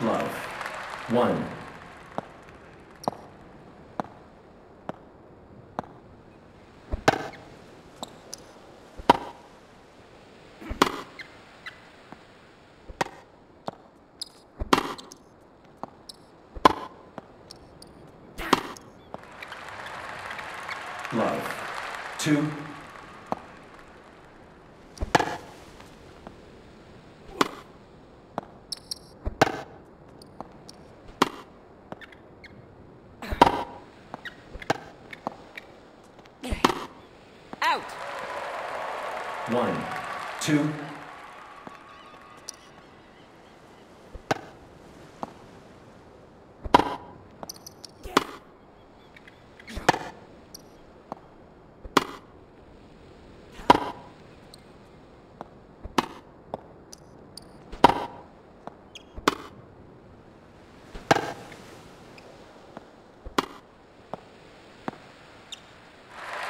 One. Love. Two. Out. One. Two.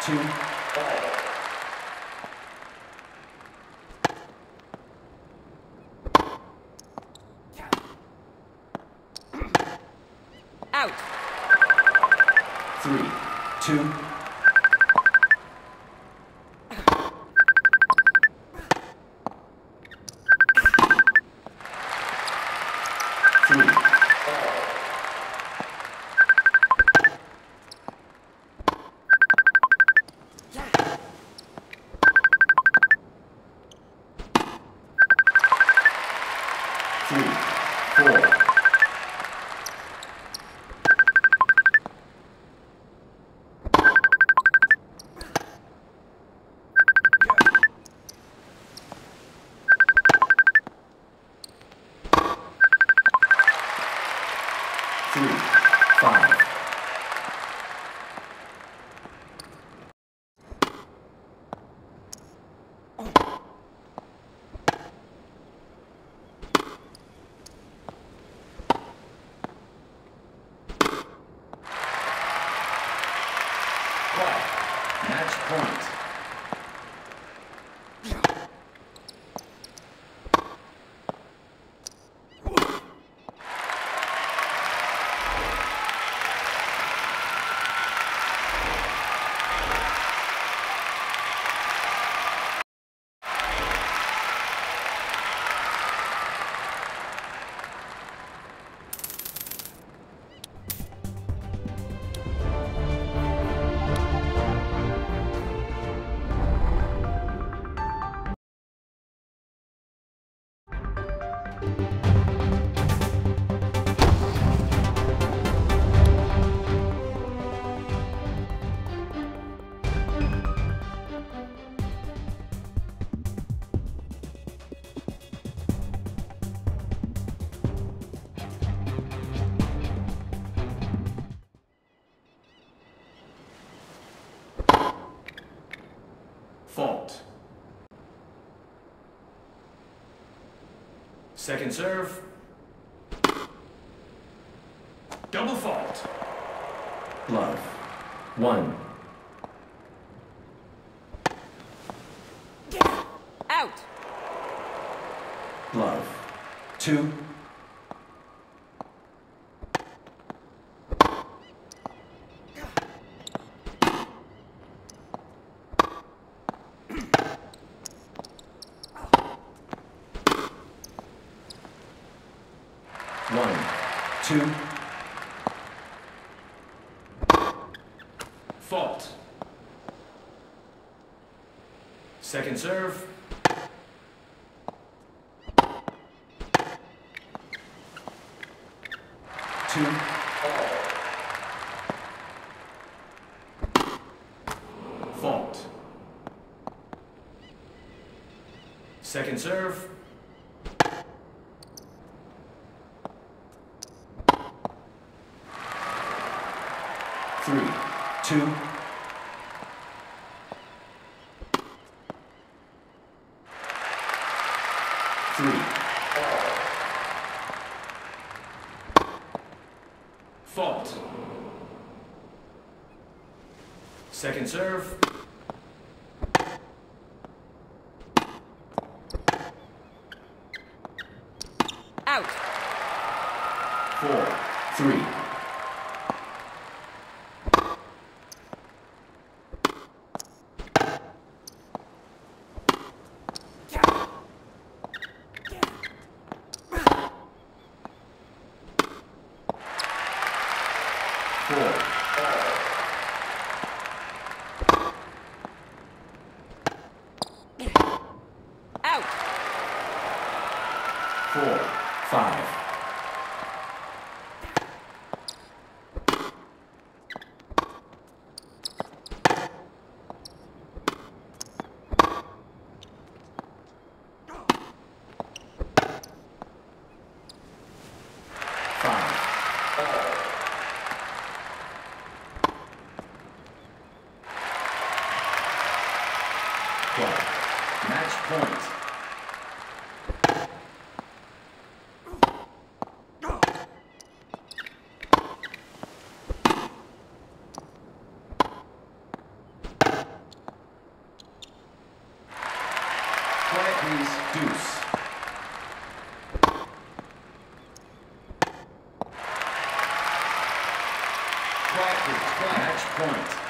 Two. Out. Three. Two. Three. Five. Match point. Fault. Second serve. Double fault. Love. One. Out. Love. Two. One. Two. Fault. Second serve. Two. Fault. Second serve. Three. Two. Three. Fault. Second serve. Out. Four. Four, five. Match point.